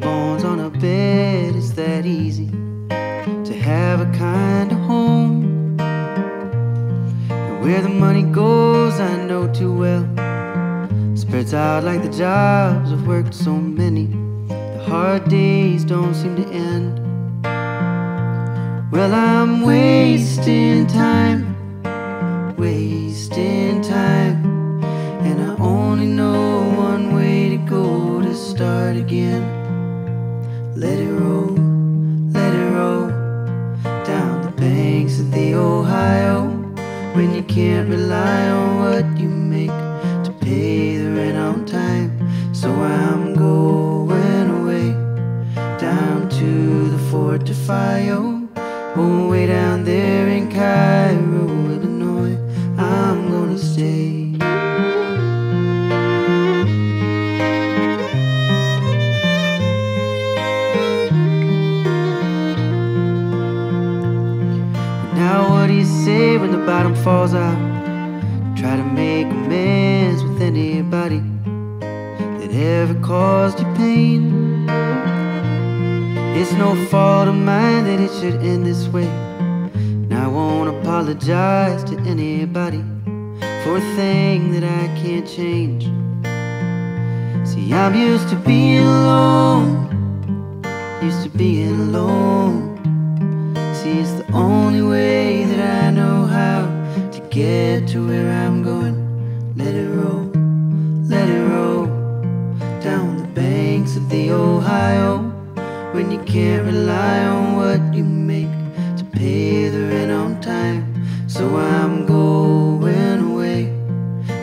walls on a bed, it's that easy to have a kind of home. And where the money goes, I know too well. Spreads out like the jobs I've worked so many. The hard days don't seem to end. Well, I'm wasting time, Ohio. When you can't rely on what you make to pay the rent on time, so I'm going away down to the Fort. Oh, way down there in Cairo, Illinois, I'm gonna stay. Bottom falls out? Try to make amends with anybody that ever caused you pain. It's no fault of mine that it should end this way. And I won't apologize to anybody for a thing that I can't change. See, I'm used to being alone, get to where I'm going. Let it roll, let it roll down the banks of the Ohio when you can't rely on what you make to pay the rent on time. So I'm going away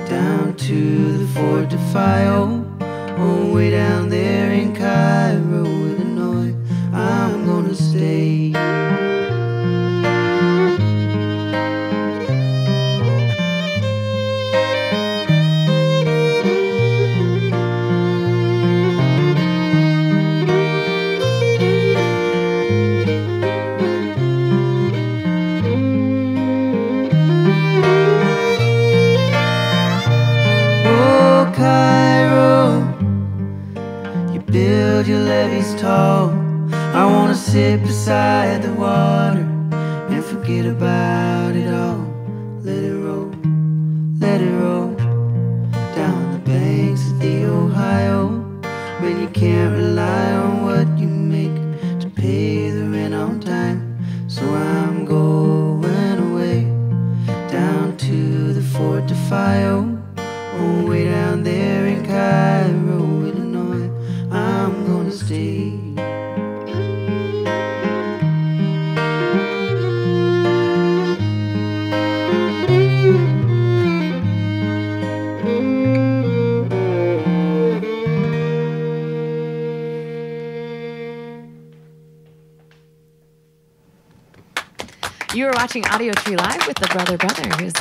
down to the Fort de Fio, oh, way down there build your levees tall. I wanna sit beside the water and forget about it all. Let it roll, let it roll down the banks of the Ohio. When you can't rely on what you make to pay the rent on time. So I'm going away down to the Fort de You are watching Audiotree Live with the Brother Brother, who's